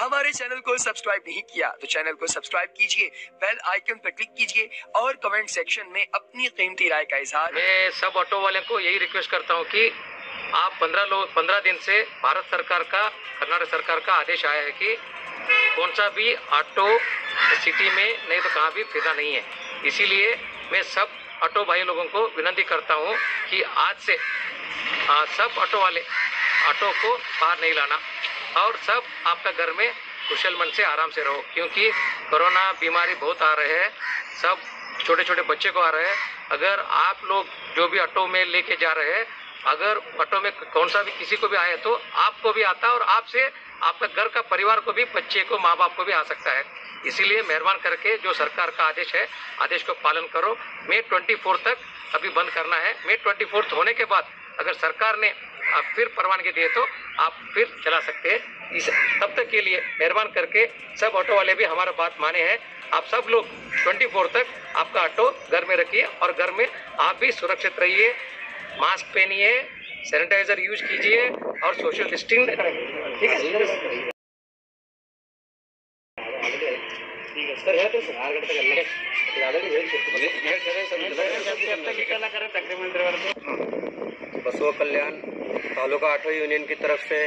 हमारे चैनल को सब्सक्राइब नहीं किया तो चैनल को सब्सक्राइब कीजिए बेल आइकन पर क्लिक कीजिए और कमेंट सेक्शन में अपनी कीमती राय का इजहार मैं सब ऑटो वाले को यही रिक्वेस्ट करता हूँ कि आप पंद्रह लोग पंद्रह दिन से भारत सरकार का कर्नाटक सरकार का आदेश आया है कि कौन सा भी ऑटो सिटी में नहीं तो कहाँ भी फिरना नहीं है। इसीलिए मैं सब ऑटो भाई लोगों को विनती करता हूँ कि आज से आ, सब ऑटो वाले ऑटो को बाहर नहीं लाना। और सब आपका घर में कुशल मन से आराम से रहो, क्योंकि कोरोना बीमारी बहुत आ रहे हैं, सब छोटे छोटे बच्चे को आ रहे हैं। अगर आप लोग जो भी ऑटो में लेके जा रहे हैं, अगर ऑटो में कौन सा भी किसी को भी आए तो आपको भी आता और आपसे आपका घर का परिवार को भी, बच्चे को माँ बाप को भी आ सकता है। इसीलिए मेहरबान करके जो सरकार का आदेश है, आदेश को पालन करो। मे ट्वेंटी तक अभी बंद करना है। मे ट्वेंटी होने के बाद अगर सरकार ने आप फिर परवानगी दिए तो आप फिर चला सकते हैं। इस तब तक के लिए मेहरबान करके सब ऑटो वाले भी हमारा बात माने हैं। आप सब लोग 24 तक आपका ऑटो घर में रखिए और घर में आप भी सुरक्षित रहिए, मास्क पहनिए, सैनिटाइजर यूज़ कीजिए और सोशल डिस्टेंस ठीक है? सर ಹೇಳ್ತೀನಿ ಸರ್ ಆರು ಗಂಟೆ ಎಲ್ಲ ಈಗ ಆಲ್ರೆಡಿ बसवा कल्याण तालुका आठों यूनियन की तरफ से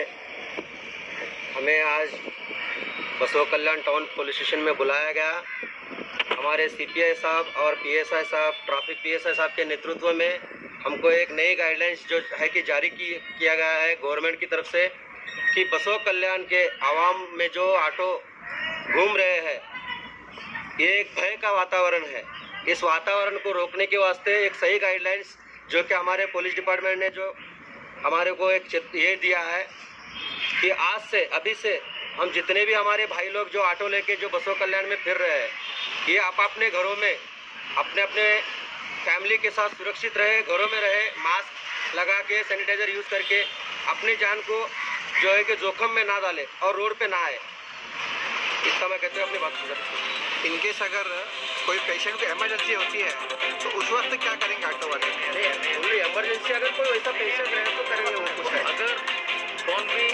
हमें आज बसवा कल्याण टाउन पुलिस स्टेशन में बुलाया गया हमारे सीपीआई साहब और पीएसआई साहब ट्रैफिक पीएसआई साहब के नेतृत्व में हमको एक नई गाइडलाइंस जो है कि जारी की किया गया है गवर्नमेंट की तरफ से कि बसवा कल्याण के आवाम में जो ऑटो घूम रहे हैं ये एक भय का वातावरण है। इस वातावरण को रोकने के वास्ते एक सही गाइडलाइंस जो कि हमारे पुलिस डिपार्टमेंट ने जो हमारे को एक ये दिया है कि आज से, अभी से हम जितने भी हमारे भाई लोग जो ऑटो लेके जो बसों कल्याण में फिर रहे हैं, ये आप अपने घरों में अपने अपने फैमिली के साथ सुरक्षित रहे, घरों में रहे मास्क लगा के सैनिटाइजर यूज़ करके अपनी जान को जो है कि जोखम में ना डाले और रोड पे ना आए। इतना मैं कहते हुए अपनी बात पूरा इनकेस अगर कोई पेशेंट को इमरजेंसी होती है तो उस वक्त क्या करेंगे ऑटो वाले? इमरजेंसी अगर कोई वैसा पेशेंट रहे तो करेंगे वो कुछ अगर कौन भी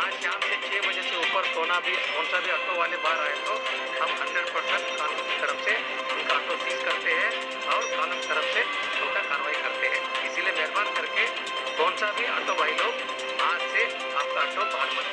आज शाम से छः बजे से ऊपर सोना भी कौन सा भी ऑटो वाले बाहर आए तो हम हंड्रेड परसेंट कानून की तरफ़ से उनका ऑटो सीज करते हैं और कानून की तरफ़ से उनका कार्रवाई करते हैं। इसीलिए मेहरबान करके कौन सा भी ऑटो भाई लोग आज से आपका ऑटो बाहर मत